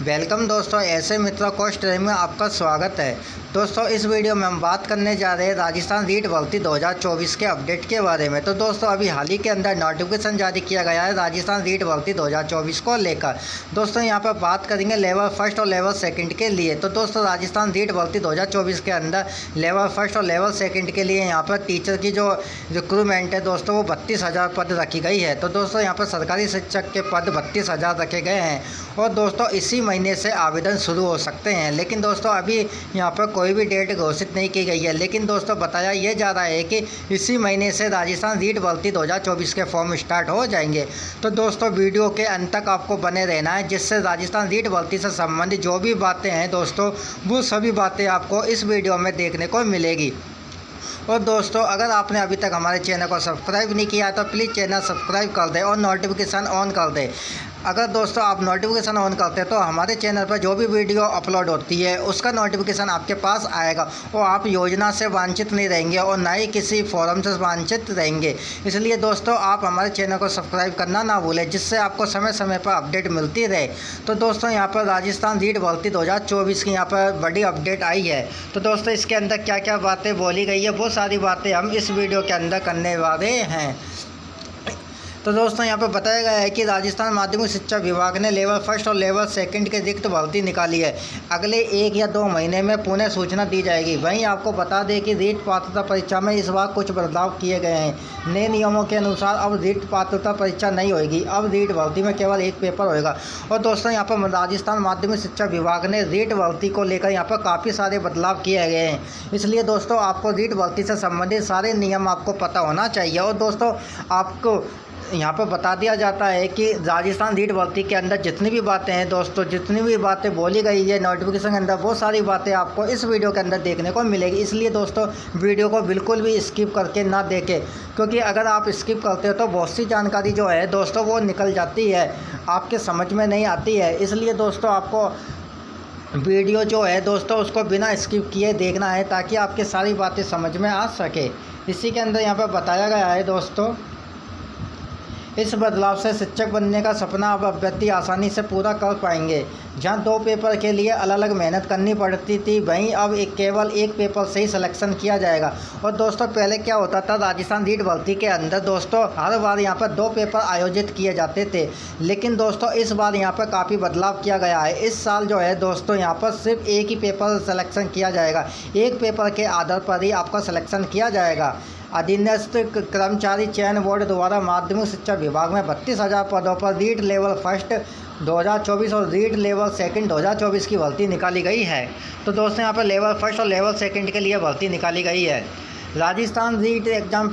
Welcome दोस्तों, ऐसे मित्रों कोस्ट में आपका स्वागत है। दोस्तों, इस वीडियो में हम बात करने जा रहे हैं राजस्थान रीट भर्ती 2024 के अपडेट के बारे में। तो दोस्तों, अभी हाल ही के अंदर नोटिफिकेशन जारी किया गया है राजस्थान रीट भर्ती 2024 को लेकर। दोस्तों, यहाँ पर बात करेंगे लेवल फ़र्स्ट और लेवल सेकंड के लिए। तो दोस्तों, राजस्थान रीट भर्ती 2024 के अंदर लेवल फ़र्स्ट और लेवल सेकेंड के लिए यहाँ पर टीचर की जो रिक्रूटमेंट है दोस्तों, वो बत्तीस पद रखी गई है। तो दोस्तों, यहाँ पर सरकारी शिक्षक के पद बत्तीस रखे गए हैं। और दोस्तों, इसी महीने से आवेदन शुरू हो सकते हैं। लेकिन दोस्तों, अभी यहाँ पर कोई भी डेट घोषित नहीं की गई है। लेकिन दोस्तों, बताया ये जा रहा है कि इसी महीने से राजस्थान रीट भर्ती 2024 के फॉर्म स्टार्ट हो जाएँगे। तो दोस्तों, वीडियो के अंत तक आपको बने रहना है, जिससे राजस्थान रीट भर्ती से संबंधित जो भी बातें हैं दोस्तों, वो सभी बातें आपको इस वीडियो में देखने को मिलेगी। और दोस्तों, अगर आपने अभी तक हमारे चैनल को सब्सक्राइब नहीं किया तो प्लीज़ चैनल सब्सक्राइब कर दें और नोटिफिकेशन ऑन कर दें। अगर दोस्तों आप नोटिफिकेशन ऑन करते हैं तो हमारे चैनल पर जो भी वीडियो अपलोड होती है, उसका नोटिफिकेशन आपके पास आएगा। और आप योजना से वांछित नहीं रहेंगे और ना ही किसी फॉरम से वांछित रहेंगे। इसलिए दोस्तों, आप हमारे चैनल को सब्सक्राइब करना ना भूलें, जिससे आपको समय समय पर अपडेट मिलती रहे। तो दोस्तों, यहाँ पर राजस्थान रीट भर्ती दो की यहाँ पर बड़ी अपडेट आई है। तो दोस्तों, इसके अंदर क्या क्या बातें बोली गई है, वो सारी बातें हम इस वीडियो के अंदर करने वाले हैं। तो दोस्तों, यहाँ पर बताया गया है कि राजस्थान माध्यमिक शिक्षा विभाग ने लेवल फ़र्स्ट और लेवल सेकंड के रिक्त भर्ती निकाली है। अगले एक या दो महीने में पुनः सूचना दी जाएगी। वहीं आपको बता दें कि रीट पात्रता परीक्षा में इस बार कुछ बदलाव किए गए हैं। नए नियमों के अनुसार अब रीट पात्रता परीक्षा नहीं होगी अब रीट भर्ती में केवल एक पेपर होगा और दोस्तों, यहाँ पर राजस्थान माध्यमिक शिक्षा विभाग ने रीट भर्ती को लेकर यहाँ पर काफ़ी सारे बदलाव किए गए हैं। इसलिए दोस्तों, आपको रीट भर्ती से संबंधित सारे नियम आपको पता होना चाहिए। और दोस्तों, आपको यहाँ पर बता दिया जाता है कि राजस्थान रीड भर्ती के अंदर जितनी भी बातें हैं दोस्तों, जितनी भी बातें बोली गई है नोटिफिकेशन के अंदर वो सारी बातें आपको इस वीडियो के अंदर देखने को मिलेगी। इसलिए दोस्तों वीडियो को बिल्कुल भी स्किप करके ना देखें, क्योंकि अगर आप स्किप करते हो तो बहुत सी जानकारी जो है दोस्तों, वो निकल जाती है, आपके समझ में नहीं आती है। इसलिए दोस्तों, आपको वीडियो जो है दोस्तों, उसको बिना स्किप किए देखना है ताकि आपके सारी बातें समझ में आ सके। इसी के अंदर यहाँ पर बताया गया है दोस्तों इस बदलाव से शिक्षक बनने का सपना अब अभ्यर्थी आसानी से पूरा कर पाएँगे। जहाँ दो पेपर के लिए अलग अलग मेहनत करनी पड़ती थी, वहीं अब एक केवल एक पेपर से ही सिलेक्शन किया जाएगा। और दोस्तों, पहले क्या होता था? राजस्थान रीट भर्ती के अंदर दोस्तों, हर बार यहाँ पर दो पेपर आयोजित किए जाते थे। लेकिन दोस्तों, इस बार यहाँ पर काफ़ी बदलाव किया गया है। इस साल जो है दोस्तों, यहाँ पर सिर्फ़ एक ही पेपर सलेक्शन किया जाएगा। एक पेपर के आधार पर ही आपका सलेक्शन किया जाएगा। अधीनस्थ कर्मचारी चयन बोर्ड द्वारा माध्यमिक शिक्षा विभाग में बत्तीस हज़ार पदों पर रीट लेवल फ़र्स्ट 2024 और रीट लेवल सेकंड 2024 की भर्ती निकाली गई है। तो दोस्तों, यहाँ पर लेवल फ़र्स्ट और लेवल सेकंड के लिए भर्ती निकाली गई है। Rajasthan REET exam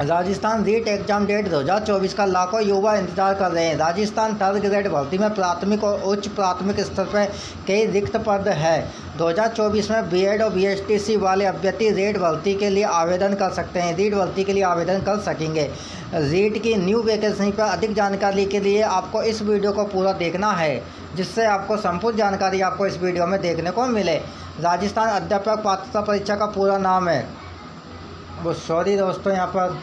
Rajasthan REET exam date 2024 का लाखों युवा इंतज़ार कर रहे हैं। राजस्थान थर्ड ग्रेड भर्ती में प्राथमिक और उच्च प्राथमिक स्तर पर कई रिक्त पद है। 2024 में बीएड और बीएसटीसी वाले अभ्यर्थी रेट भर्ती के लिए आवेदन कर सकते हैं। रीट भर्ती के लिए आवेदन कर सकेंगे। रीट की न्यू वैकेंसी पर अधिक जानकारी के लिए आपको इस वीडियो को पूरा देखना है, जिससे आपको संपूर्ण जानकारी आपको इस वीडियो में देखने को मिले। राजस्थान अध्यापक पात्रता परीक्षा का पूरा नाम है। वो सॉरी दोस्तों, यहाँ पर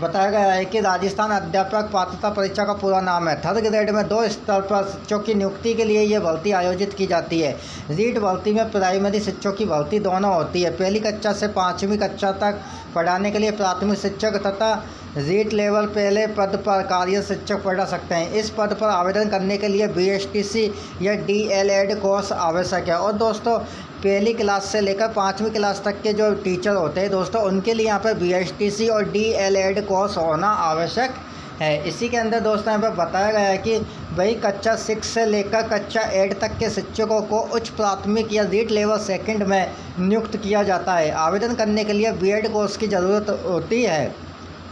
बताया गया है कि राजस्थान अध्यापक पात्रता परीक्षा का पूरा नाम है। थर्ड ग्रेड में दो स्तर पर शिक्षकों की नियुक्ति के लिए ये भर्ती आयोजित की जाती है। रीट भर्ती में प्राइमरी शिक्षकों की भर्ती दोनों होती है। पहली कक्षा से पाँचवीं कक्षा तक पढ़ाने के लिए प्राथमिक शिक्षक तथा रीट लेवल पहले पद पर कार्य शिक्षक पढ़ा सकते हैं। इस पद पर आवेदन करने के लिए बीएसटीसी या डी कोर्स आवश्यक है। और दोस्तों पहली क्लास से लेकर पाँचवीं क्लास तक के जो टीचर होते हैं दोस्तों, उनके लिए यहाँ पर बी और डी एल कोर्स होना आवश्यक है। इसी के अंदर दोस्तों यहाँ पर बताया गया है कि भाई कक्षा सिक्स से लेकर कक्षा एट तक के शिक्षकों को उच्च प्राथमिक या रीट लेवल सेकंड में नियुक्त किया जाता है। आवेदन करने के लिए बीएड कोर्स की ज़रूरत होती है।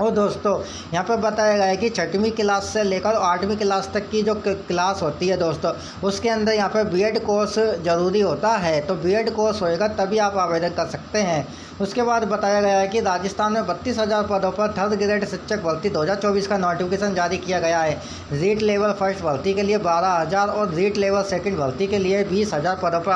और दोस्तों, यहाँ पर बताया गया है कि छठवीं क्लास से लेकर आठवीं क्लास तक की जो क्लास होती है दोस्तों, उसके अंदर यहाँ पर बीएड कोर्स ज़रूरी होता है। तो बीएड कोर्स होएगा तभी आप आवेदन कर सकते हैं। उसके बाद बताया गया है कि राजस्थान में बत्तीस हज़ार पदों पर थर्ड ग्रेड शिक्षक भर्ती 2024 का नोटिफिकेशन जारी किया गया है। रीट लेवल फ़र्स्ट भर्ती के लिए बारह हज़ार और रीट लेवल सेकेंड भर्ती के लिए बीस हज़ार पदों पर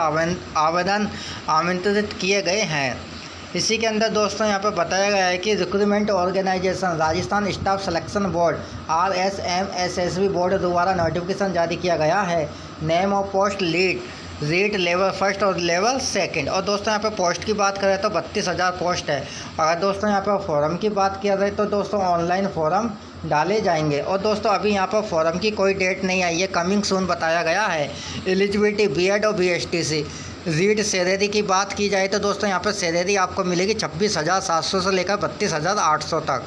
आवेदन आमंत्रित किए गए हैं। इसी के अंदर दोस्तों यहाँ पर बताया गया है कि recruitment organisation, Rajasthan staff selection board R S M S S B board द्वारा नोटिफिकेशन जारी किया गया है। Name of post lead read level first और लेवल सेकंड और दोस्तों यहाँ पे पोस्ट की बात करें तो बत्तीस हज़ार पोस्ट है। अगर दोस्तों यहाँ पर फॉरम की बात किया जाए तो दोस्तों ऑनलाइन फॉरम डाले जाएँगे। और दोस्तों अभी यहाँ पर फॉरम की कोई डेट नहीं आई है। कमिंग सून बताया गया है। एलिजिबिलिटी बी एड और B S T C read salary की बात की जाए तो दोस्तों यहाँ पर सैलरी आपको मिलेगी छब्बीस हज़ार सात सौ से लेकर बत्तीस हज़ार आठ सौ तक।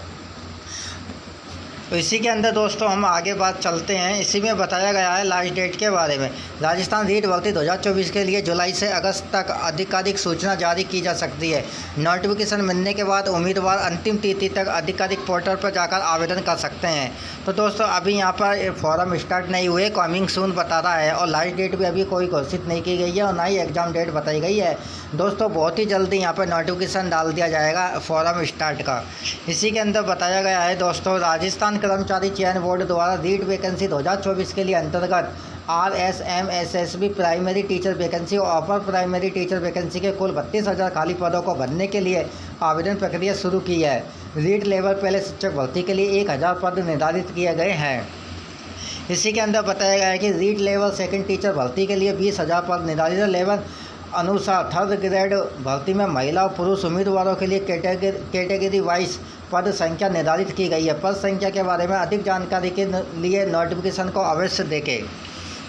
तो इसी के अंदर दोस्तों हम आगे बात चलते हैं। इसी में बताया गया है लास्ट डेट के बारे में। राजस्थान रीट भर्ती 2024 के लिए जुलाई से अगस्त तक आधिकारिक सूचना जारी की जा सकती है। नोटिफिकेशन मिलने के बाद उम्मीदवार अंतिम तिथि तक आधिकारिक पोर्टल पर जाकर आवेदन कर सकते हैं। तो दोस्तों, अभी यहाँ पर फॉर्म स्टार्ट नहीं हुए कमिंग सून बता रहा है और लास्ट डेट भी अभी कोई घोषित नहीं की गई है और ना ही एग्ज़ाम डेट बताई गई है। दोस्तों, बहुत ही जल्दी यहाँ पर नोटिफिकेशन डाल दिया जाएगा फॉरम स्टार्ट का। इसी के अंदर बताया गया है दोस्तों, राजस्थान कर्मचारी चयन बोर्ड द्वारा रीट वैकेंसी 2024 के लिए अंतर्गत R S M S S B primary teacher vacancy और अपर प्राइमरी टीचर वैकेंसी के कुल बत्तीस हज़ार खाली पदों को भरने के लिए आवेदन प्रक्रिया शुरू की है। रीट लेवल पहले शिक्षक भर्ती के लिए एक हज़ार पद निर्धारित किए गए हैं। इसी के अंदर बताया गया है कि रीट लेवल सेकंड टीचर भर्ती के लिए बीस हज़ार पद निर्धारित लेवल अनुसार थर्ड ग्रेड भर्ती में महिला और पुरुष उम्मीदवारों के लिए कैटेगरी कैटेगरी वाइज पद संख्या निर्धारित की गई है। पद संख्या के बारे में अधिक जानकारी के लिए नोटिफिकेशन को अवश्य देखें।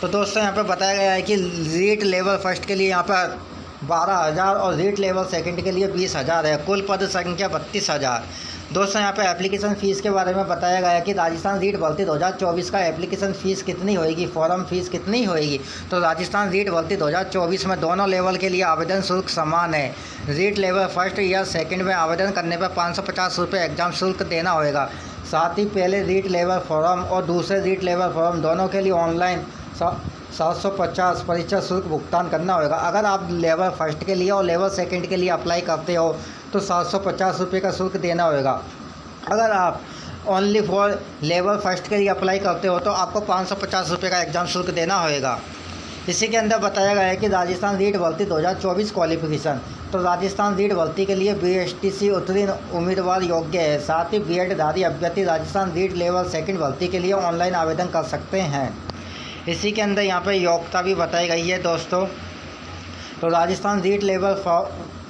तो दोस्तों, यहाँ पर बताया गया है कि रीट लेवल फ़र्स्ट के लिए यहाँ पर बारह हज़ार और रीट लेवल सेकंड के लिए बीस हज़ार है। कुल पद संख्या बत्तीस हज़ार। दोस्तों, यहाँ पे एप्लीकेशन फ़ीस के बारे में बताया गया कि राजस्थान रीट भर्ती 2024 का एप्लीकेशन फ़ीस कितनी होएगी फॉर्म फ़ीस कितनी होएगी? तो राजस्थान रीट भर्ती 2024 में दोनों लेवल के लिए आवेदन शुल्क समान है। रीट लेवल फ़र्स्ट या सेकंड में आवेदन करने पर पाँच सौ एग्ज़ाम शुल्क देना होएगा। साथ ही पहले रीट लेवल फॉर्म और दूसरे रीट लेवल फॉर्म दोनों के लिए ऑनलाइन सात सौ पचास परीक्षा शुल्क भुगतान करना होगा अगर आप लेवल फ़र्स्ट के लिए और लेवल सेकंड के लिए अप्लाई करते हो तो सात सौ पचास रुपये का शुल्क देना होगा अगर आप ओनली फॉर लेवल फ़र्स्ट के लिए अप्लाई करते हो तो आपको पाँच सौ पचास रुपये का एग्ज़ाम शुल्क देना होगा इसी के अंदर बताया गया है कि राजस्थान रीट भर्ती 2024 क्वालिफिकेशन तो राजस्थान रीट भर्ती के लिए बी एस टी सी उत्तीर्ण उम्मीदवार योग्य है। साथ ही बी एडधारी अभ्यर्थी राजस्थान रीट लेवल सेकंड भर्ती के लिए ऑनलाइन आवेदन कर सकते हैं। इसी के अंदर यहाँ पर योग्यता भी बताई गई है दोस्तों। तो Rajasthan REET level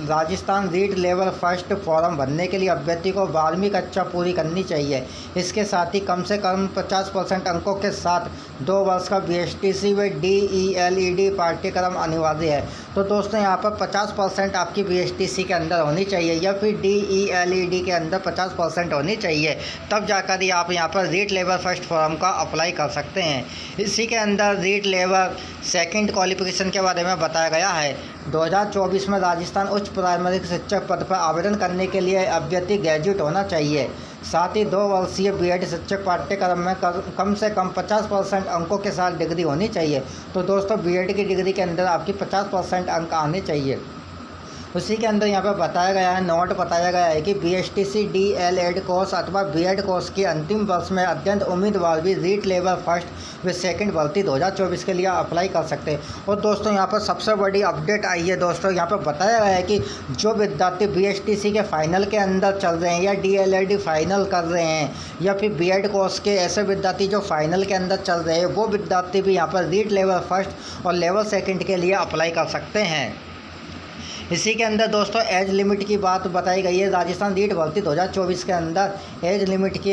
Rajasthan REET level first form भरने के लिए अभ्यर्थी को बारहवीं कक्षा पूरी करनी चाहिए। इसके साथ ही कम से कम 50 परसेंट अंकों के साथ दो वर्ष का बी एस टी सी व D E L E D पाठ्यक्रम अनिवार्य है। तो दोस्तों, यहाँ पर 50 परसेंट आपकी बी एस टी सी के अंदर होनी चाहिए या फिर D E L E D के अंदर 50 परसेंट होनी चाहिए, तब जाकर ही आप यहाँ पर रीट लेवल फ़र्स्ट फॉर्म का अप्लाई कर सकते हैं। इसी के अंदर रीट लेवल सेकेंड क्वालिफिकेशन के बारे में बताया गया है। 2024 में राजस्थान उच्च प्राइमरी शिक्षक पद पर आवेदन करने के लिए अभ्यर्थी ग्रेजुएट होना चाहिए। साथ ही दो वर्षीय बीएड शिक्षक पाठ्यक्रम में कम से कम 50 परसेंट अंकों के साथ डिग्री होनी चाहिए। तो दोस्तों बीएड की डिग्री के अंदर आपकी 50 परसेंट अंक आने चाहिए। उसी के अंदर यहाँ पर बताया गया है नोट बताया गया है कि B S T C D L Ed course अथवा बी एड कोर्स के अंतिम वर्ष में अत्यंत उम्मीदवार भी रीट लेवल फ़र्स्ट व सेकंड भर्ती 2024 के लिए अप्लाई कर सकते हैं। और दोस्तों, यहाँ पर सबसे बड़ी अपडेट आई है दोस्तों, यहाँ पर बताया गया है कि जो विद्यार्थी बी एस टी सी के फाइनल के अंदर चल रहे हैं या डी एल एड फाइनल कर रहे हैं, या फिर बी एड कोर्स के ऐसे विद्यार्थी जो फाइनल के अंदर चल रहे हैं, वो विद्यार्थी भी यहाँ पर रीट लेवल फ़र्स्ट और लेवल सेकेंड के लिए अप्लाई कर सकते हैं। इसी के अंदर दोस्तों, एज लिमिट की बात बताई गई है। राजस्थान रीट भर्ती 2024 के अंदर एज लिमिट की,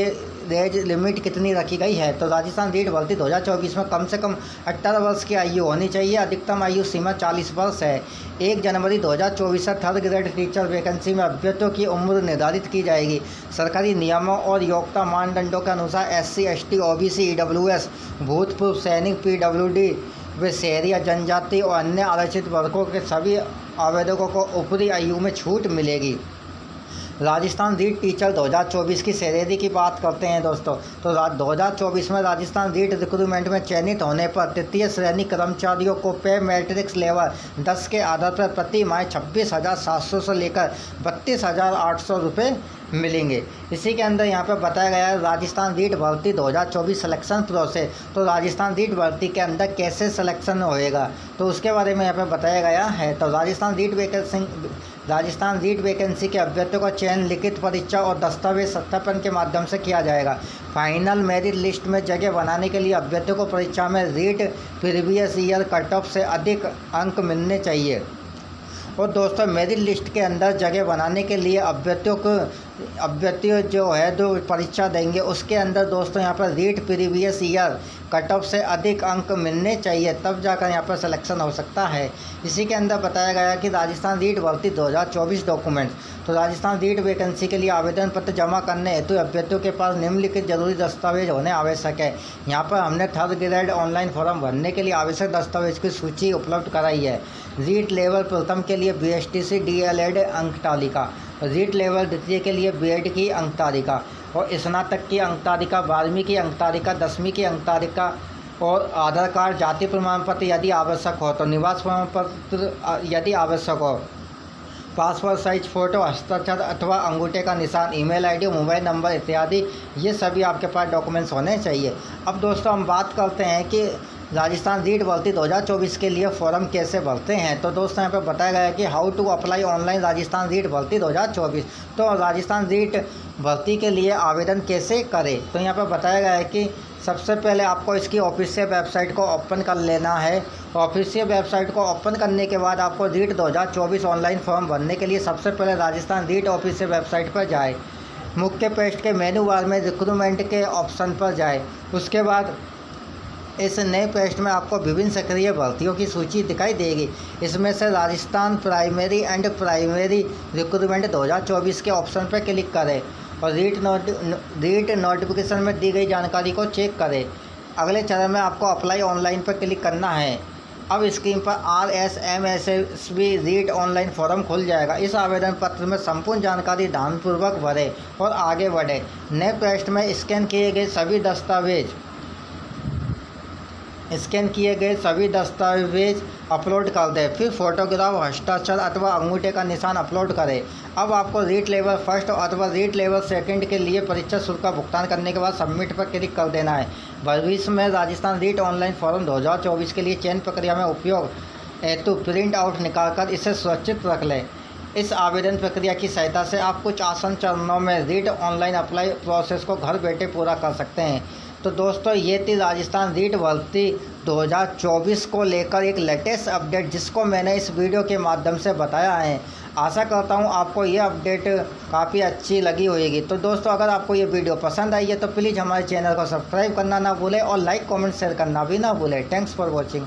एज लिमिट कितनी रखी गई है? तो राजस्थान रीट भर्ती 2024 में कम से कम 18 वर्ष की आयु होनी चाहिए। अधिकतम आयु सीमा 40 वर्ष है। एक जनवरी 2024 से थर्ड ग्रेड टीचर वैकेंसी में अभ्यर्थियों की उम्र निर्धारित की जाएगी। सरकारी नियमों और योग्यता मानदंडों के अनुसार S C S T O B C E W S भूतपूर्व सैनिक पी डब्ल्यू डी वे शहरी जनजाति और अन्य आरक्षित वर्गों के सभी आवेदकों को ऊपरी आयु में छूट मिलेगी। राजस्थान रीट टीचर 2024 की सैलरी की बात करते हैं दोस्तों। तो 2024 में राजस्थान रीट रिक्रूटमेंट में चयनित होने पर तृतीय श्रेणी कर्मचारियों को पे मैट्रिक्स लेवल 10 के आधार पर प्रति माह छब्बीस हज़ार सात सौ से लेकर बत्तीस हज़ार आठ सौ रुपये मिलेंगे। इसी के अंदर यहाँ पर बताया गया है राजस्थान रीट भर्ती 2024 सिलेक्शन प्रोसेस तो राजस्थान रीट भर्ती के अंदर कैसे सिलेक्शन होएगा? तो उसके बारे में यहाँ पर बताया गया है। तो Rajasthan REET vacancy Rajasthan REET vacancy के अभ्यर्थियों का चयन, लिखित परीक्षा और दस्तावेज़ सत्यापन के माध्यम से किया जाएगा। फाइनल मेरिट लिस्ट में जगह बनाने के लिए अभ्यर्थियों को परीक्षा में REET previous year cut off से अधिक अंक मिलने चाहिए। और दोस्तों मेरिट लिस्ट के अंदर जगह बनाने के लिए अभ्यर्थियों को अभ्यर्थियों जो है जो परीक्षा देंगे, उसके अंदर दोस्तों यहाँ पर REET, previous year cut off से अधिक अंक मिलने चाहिए, तब जाकर यहाँ पर सिलेक्शन हो सकता है। इसी के अंदर बताया गया कि राजस्थान रीट भर्ती 2024 डॉक्यूमेंट्स तो राजस्थान रीट वैकेंसी के लिए आवेदन पत्र जमा करने हेतु अभ्यर्थियों के पास निम्नलिखित ज़रूरी दस्तावेज़ होने आवश्यक है। यहाँ पर हमने थर्ड ग्रेड ऑनलाइन फॉर्म भरने के लिए आवश्यक दस्तावेज़ की सूची उपलब्ध कराई है। रीट लेवल प्रथम के लिए B S T C D L Ed अंक तालिका। रीट लेवल द्वितीय के लिए बीएड की अंक तालिका और स्नातक की अंक तालिका बारहवीं की अंक तालिका दसवीं की अंक तालिका और आधार कार्ड, जाति प्रमाण पत्र यदि आवश्यक हो तो निवास प्रमाण पत्र यदि आवश्यक हो पासपोर्ट साइज़, फ़ोटो हस्ताक्षर अथवा अंगूठे का निशान, ईमेल आईडी, मोबाइल नंबर इत्यादि, ये सभी आपके पास डॉक्यूमेंट्स होने चाहिए। अब दोस्तों हम बात करते हैं कि राजस्थान रीट भर्ती 2024 के लिए फॉर्म कैसे भरते हैं? तो दोस्तों, यहाँ पर बताया गया है कि how to apply online Rajasthan REET भर्ती 2024 तो राजस्थान रीट भर्ती के लिए आवेदन कैसे करें? तो यहाँ पर बताया गया है कि सबसे पहले आपको इसकी ऑफिशियल वेबसाइट को ओपन कर लेना है। ऑफिशियल वेबसाइट को ओपन करने के बाद आपको रीट 2024 ऑनलाइन फॉर्म भरने के लिए सबसे पहले राजस्थान रीट ऑफिशियल वेबसाइट पर जाए। मुख्य पेस्ट के मेनू बार में रिक्रूटमेंट के ऑप्शन पर जाए। उसके बाद इस नए पेस्ट में आपको विभिन्न सक्रिय भर्तियों की सूची दिखाई देगी। इसमें से Rajasthan primary and primary recruitment 2024 के ऑप्शन पर क्लिक करें और रीट नोट, रीट नोटिफिकेशन में दी गई जानकारी को चेक करें। अगले चरण में आपको अप्लाई ऑनलाइन पर क्लिक करना है। अब स्क्रीन पर R S M S S B REET online form खुल जाएगा। इस आवेदन पत्र में संपूर्ण जानकारी ध्यानपूर्वक भरें और आगे बढ़ें। नए पेस्ट में स्कैन किए गए सभी दस्तावेज़ स्कैन किए गए सभी दस्तावेज़ अपलोड कर दें, फिर फोटोग्राफ, हस्ताक्षर अथवा अंगूठे का निशान अपलोड करें। अब आपको रीट लेवल फ़र्स्ट अथवा रीट लेवल सेकंड के लिए परीक्षा शुल्क का भुगतान करने के बाद सबमिट पर क्लिक कर देना है। भविष्य में राजस्थान रीट ऑनलाइन फॉर्म 2024 के लिए चयन प्रक्रिया में उपयोग हेतु प्रिंट आउट निकालकर इसे सुरक्षित रख लें। इस आवेदन प्रक्रिया की सहायता से आप कुछ आसान चरणों में रीट ऑनलाइन अप्लाई प्रोसेस को घर बैठे पूरा कर सकते हैं। तो दोस्तों, ये थी राजस्थान रीट भर्ती 2024 को लेकर एक लेटेस्ट अपडेट जिसको मैंने इस वीडियो के माध्यम से बताया है। आशा करता हूँ आपको ये अपडेट काफ़ी अच्छी लगी होगी। तो दोस्तों, अगर आपको ये वीडियो पसंद आई है तो प्लीज़ हमारे चैनल को सब्सक्राइब करना ना भूलें और लाइक, कमेंट, शेयर करना भी ना भूलें। Thanks for watching.